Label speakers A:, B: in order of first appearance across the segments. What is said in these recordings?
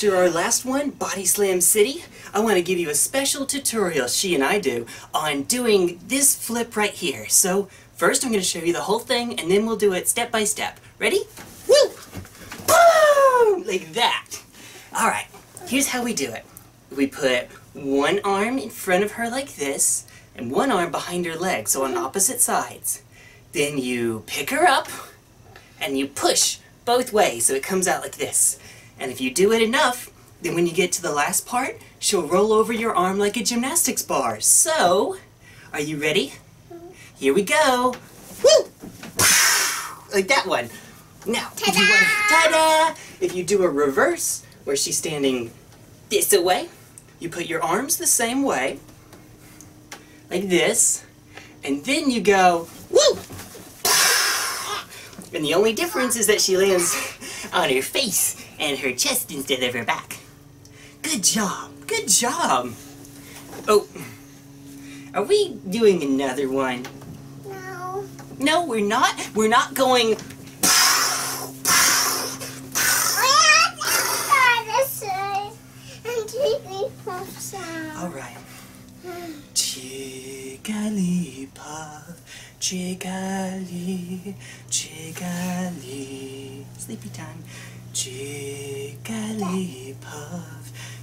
A: After our last one, Body Slam City, I want to give you a special tutorial she and I do on doing this flip right here. So first I'm going to show you the whole thing and then we'll do it step by step. Ready? Woo! Boom! Like that. Alright, here's how we do it. We put one arm in front of her like this and one arm behind her leg, so on opposite sides. Then you pick her up and you push both ways so it comes out like this. And if you do it enough, then when you get to the last part, she'll roll over your arm like a gymnastics bar. So, are you ready? Here we go. Woo! Like that one. Now, if you want ta-da! If you do a reverse, where she's standing this way, you put your arms the same way, like this, and then you go, woo! And the only difference is that she lands on her face and her chest instead of her back. Good job, good job. Oh, are we doing another one?
B: No.
A: No, we're not. We're not going. All right. Jigglypuff, jiggly, jiggly. Sleepy time. Jigglypuff,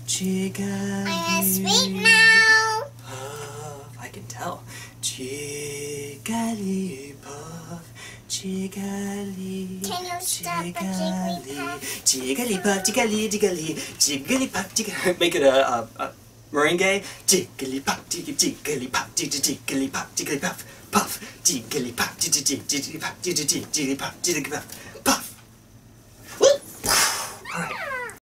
A: jiggly.
B: I speak now.
A: Puff, I can tell. Jigglypuff, jiggly.
B: Can you stop a
A: jiggly,
B: Jigglypuff?
A: jigglypuff, jiggly, jiggly, jigglypuff, jiggly. Make it a, a, a meringue. Jigglypuff, jiggly, jigglypuff, jiggly, jigglypuff, jigglypuff, puff, jigglypuff, jiggly, jigglypuff, jiggly, jigglypuff, jigglypuff.